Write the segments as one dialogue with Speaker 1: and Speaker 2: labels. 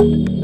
Speaker 1: you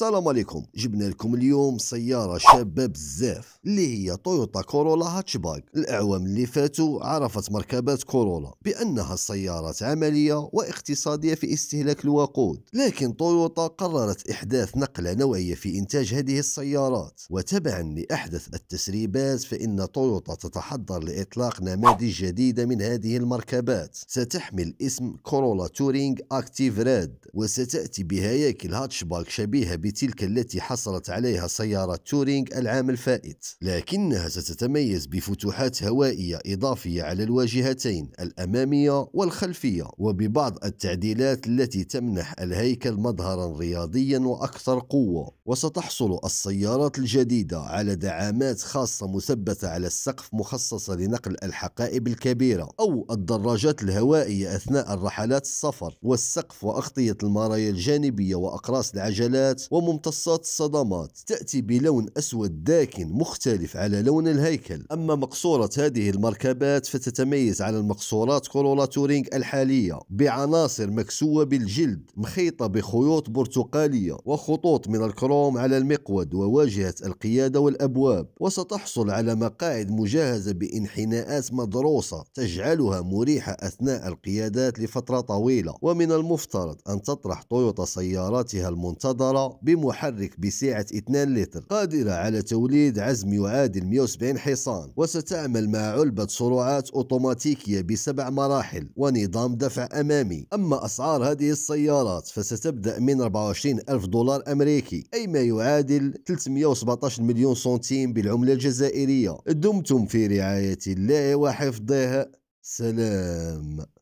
Speaker 1: السلام عليكم. جبنا لكم اليوم سيارة شابة بزاف اللي هي تويوتا كورولا هاتشباك. الأعوام اللي فاتوا عرفت مركبات كورولا بأنها سيارات عملية واقتصادية في استهلاك الوقود. لكن تويوتا قررت إحداث نقلة نوعية في إنتاج هذه السيارات. وتبعا لأحدث التسريبات فإن تويوتا تتحضر لإطلاق نماذج جديدة من هذه المركبات. ستحمل اسم كورولا Touring Active راد وستأتي بهياكل هاتشباك شبيهة بتلك التي حصلت عليها سيارة Touring العام الفائت. لكنها ستتميز بفتوحات هوائية إضافية على الواجهتين الأمامية والخلفية وببعض التعديلات التي تمنح الهيكل مظهرا رياضيا وأكثر قوة. وستحصل السيارات الجديدة على دعامات خاصة مثبتة على السقف مخصصة لنقل الحقائب الكبيرة أو الدراجات الهوائية أثناء الرحلات السفر والسقف وأغطية المرايا الجانبية وأقراص العجلات وممتصات الصدمات تأتي بلون أسود داكن مختلف على لون الهيكل. أما مقصورة هذه المركبات فتتميز على المقصورات كورولا تورينج الحالية بعناصر مكسوة بالجلد مخيطة بخيوط برتقالية وخطوط من الكروم على المقود وواجهة القيادة والأبواب. وستحصل على مقاعد مجهزة بانحناءات مدروسة تجعلها مريحة أثناء القيادات لفترة طويلة. ومن المفترض أن تطرح تويوتا سياراتها المنتظرة بمحرك بسعة 2 لتر قادرة على توليد عزم يعادل 170 حصان. وستعمل مع علبة سرعات أوتوماتيكية بسبع مراحل ونظام دفع أمامي. أما أسعار هذه السيارات فستبدأ من 24 ألف دولار أمريكي أي ما يعادل 317 مليون سنتيم بالعملة الجزائرية. دمتم في رعاية الله وحفظه. سلام.